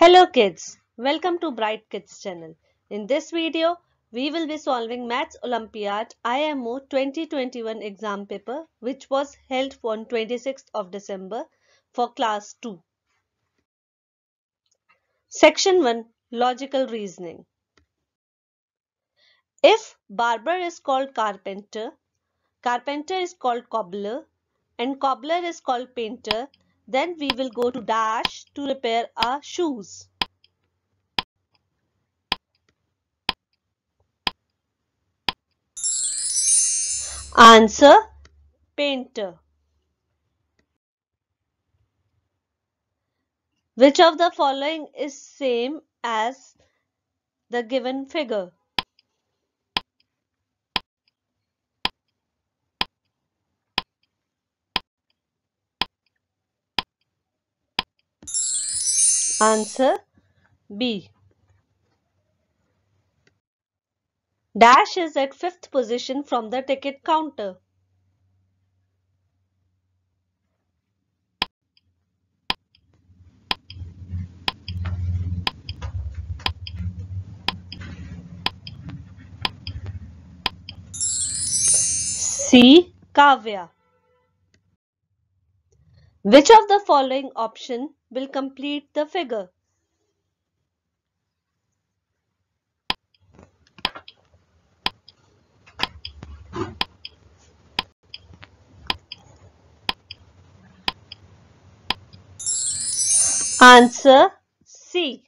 Hello kids, welcome to Bright Kidzz channel. In this video, we will be solving Maths Olympiad IMO 2021 exam paper which was held on 26th of December for class 2. Section 1 Logical Reasoning If barber is called carpenter, carpenter is called cobbler and cobbler is called painter, then we will go to dash to repair our shoes. Answer Painter. Which of the following is same as the given figure? Answer B. Dash is at fifth position from the ticket counter. C. Kavya. Which of the following option will complete the figure? Answer C.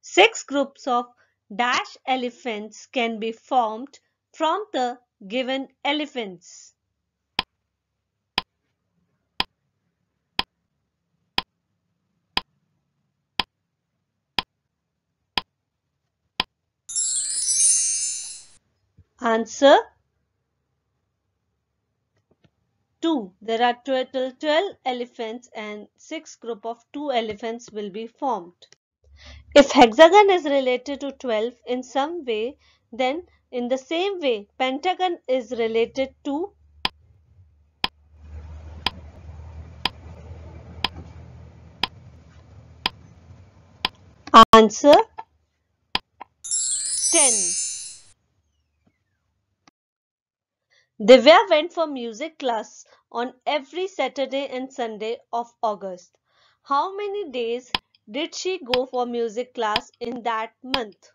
Six groups of dash elephants can be formed from the given elephants. Answer 2. There are total 12 elephants and 6 group of 2 elephants will be formed. If hexagon is related to 12 in some way, then in the same way pentagon is related to Answer 10. Divya went for music class on every Saturday and Sunday of August. How many days did she go for music class in that month?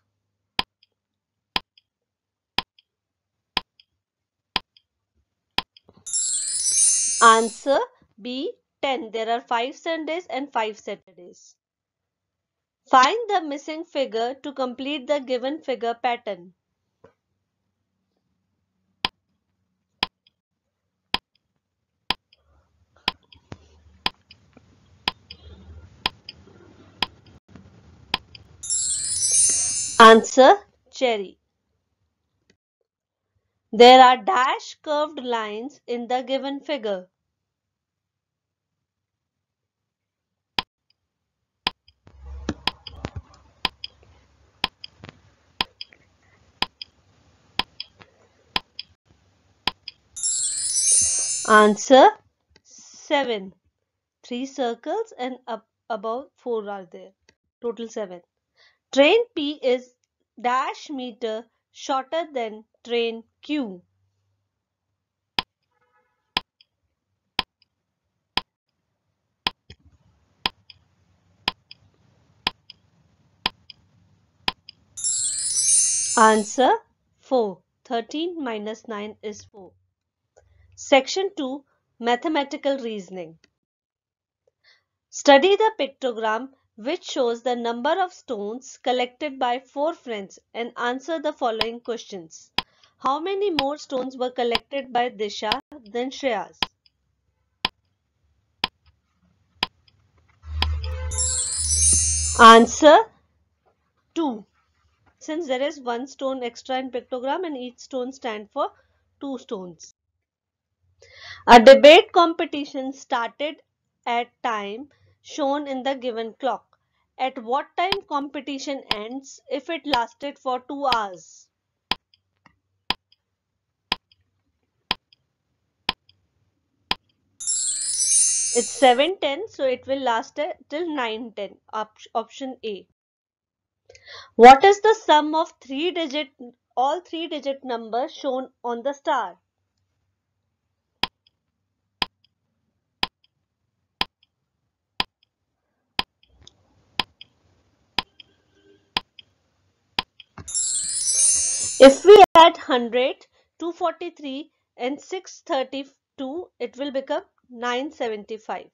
Answer B 10. There are 5 Sundays and 5 Saturdays. Find the missing figure to complete the given figure pattern. Answer cherry. There are dash curved lines in the given figure. Answer 7. 3 circles and up above 4 are there. Total 7. Train P is dash meter shorter than train Q. Answer 4. 13 minus 9 is 4. Section 2 Mathematical Reasoning Study the pictogram which shows the number of stones collected by four friends and answer the following questions. How many more stones were collected by Disha than Shreyas? Answer 2. Since there is one stone extra in pictogram and each stone stand for two stones. A debate competition started at time shown in the given clock. At what time competition ends if it lasted for 2 hours? It's 710, so it will last till 910. Op option A. What is the sum of three digit, all three digit numbers shown on the star? If we add 100, 243 and 632, it will become 975.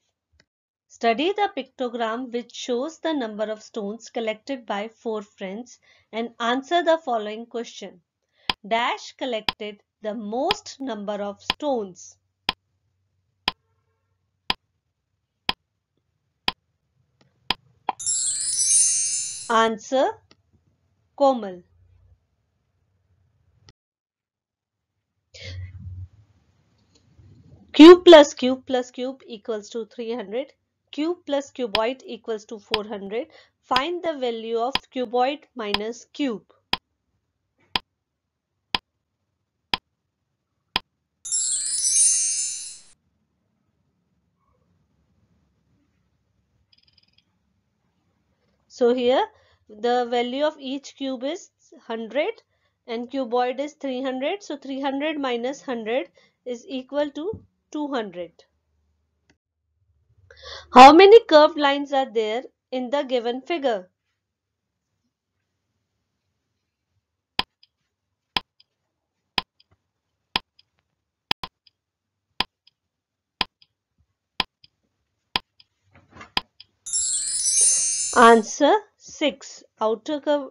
Study the pictogram which shows the number of stones collected by four friends and answer the following question. Dash collected the most number of stones. Answer Komal. Cube plus cube plus cube equals to 300. Cube plus cuboid equals to 400. Find the value of cuboid minus cube. So here the value of each cube is 100 and cuboid is 300. So 300 minus 100 is equal to 200. How many curved lines are there in the given figure? Answer 6. Outer curve,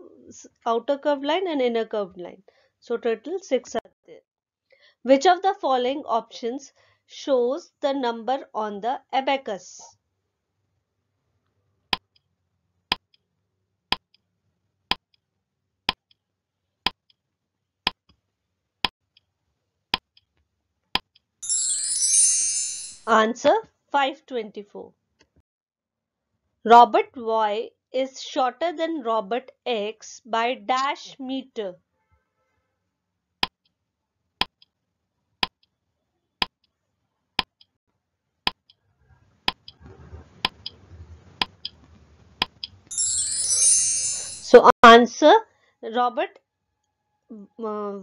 outer curved line and inner curved line. So total 6 are there. Which of the following options shows the number on the abacus. Answer 524. Robert Y is shorter than Robert X by dash meter. So answer Robert uh,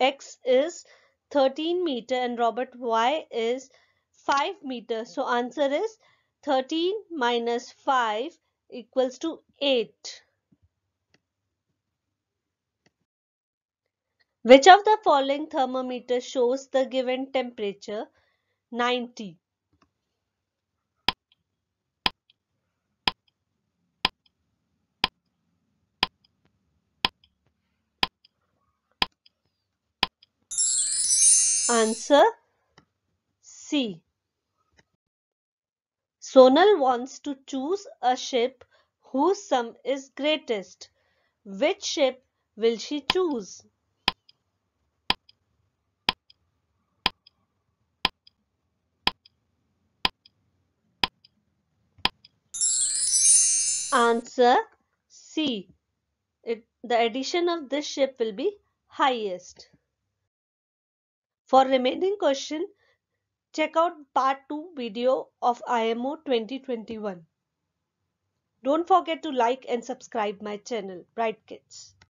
X is 13 meter and Robert Y is 5 meter. So answer is 13 minus 5 equals to 8. Which of the following thermometer shows the given temperature 90? Answer C. Sonal wants to choose a ship whose sum is greatest. Which ship will she choose? Answer C. It, the addition of this ship will be highest. For remaining question, check out part 2 video of IMO 2021. Don't forget to like and subscribe my channel, Bright Kidzz.